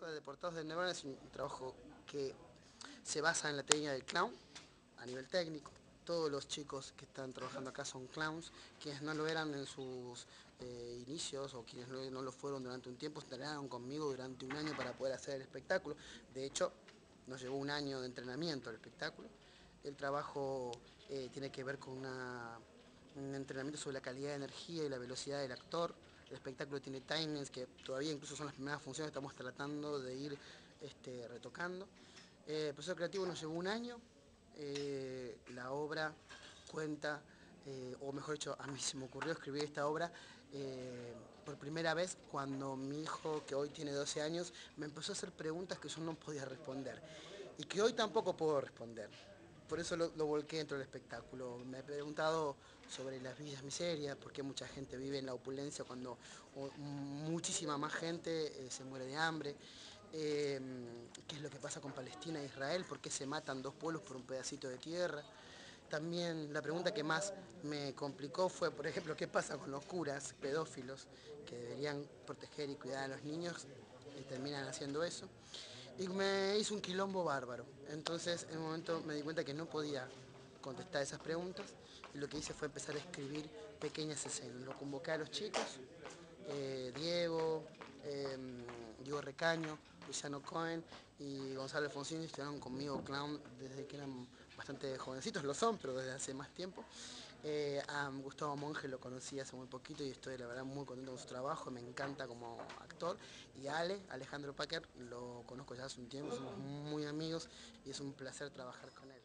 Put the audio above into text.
trabajo de Deportados de Neurona es un trabajo que se basa en la técnica del clown a nivel técnico. Todos los chicos que están trabajando acá son clowns, quienes no lo eran en sus eh, inicios o quienes no, lo fueron durante un tiempo, entrenaron conmigo durante un año para poder hacer el espectáculo. De hecho, nos llevó un año de entrenamiento el espectáculo. El trabajo eh, tiene que ver con un entrenamiento sobre la calidad de energía y la velocidad del actor, el espectáculo tiene timings que todavía incluso son las primeras funciones estamos tratando de ir este, retocando. Eh, el proceso creativo nos llevó un año, eh, la obra cuenta, eh, o mejor dicho, a mí se me ocurrió escribir esta obra por primera vez cuando mi hijo, que hoy tiene 12 años, me empezó a hacer preguntas que yo no podía responder y que hoy tampoco puedo responder por eso lo, volqué dentro del espectáculo. Me he preguntado sobre las villas miserias, por qué mucha gente vive en la opulencia cuando muchísima más gente eh, se muere de hambre, em, qué es lo que pasa con Palestina e Israel, por qué se matan dos pueblos por un pedacito de tierra. También la pregunta que más me complicó fue, por ejemplo, qué pasa con los curas pedófilos que deberían proteger y cuidar a los niños y terminan haciendo eso y me hizo un quilombo bárbaro. Entonces en un momento me di cuenta que no podía contestar esas preguntas y lo que hice fue empezar a escribir pequeñas escenas. Lo convoqué a los chicos, eh, Diego, em, Diego Recaño, Luciano Cohen y Gonzalo Alfonsín estuvieron conmigo clown desde que eran bastante jovencitos, lo son, pero desde hace más tiempo. Eh, a Gustavo Monge lo conocí hace muy poquito y estoy la verdad muy contento con su trabajo, me encanta como actor. Y Ale, Alejandro Packer, lo conozco ya hace un tiempo, somos muy amigos y es un placer trabajar con él.